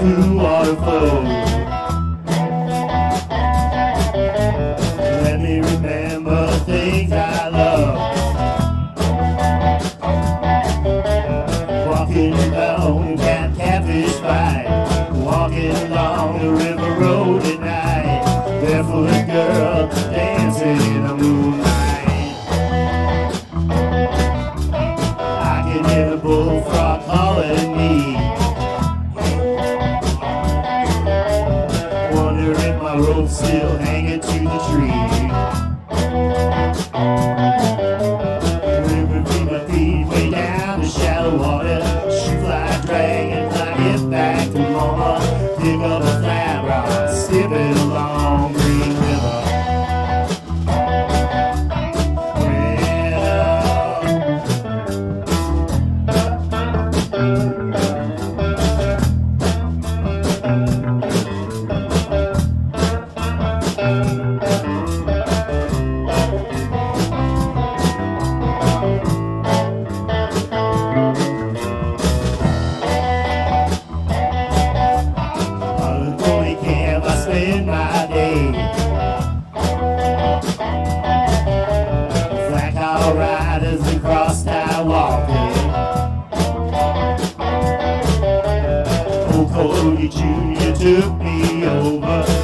to our. Let me remember the things I love. Walking down that catfish fight, walking along the river road at night. Barefoot girl dancing. still hang you, Junior took me over.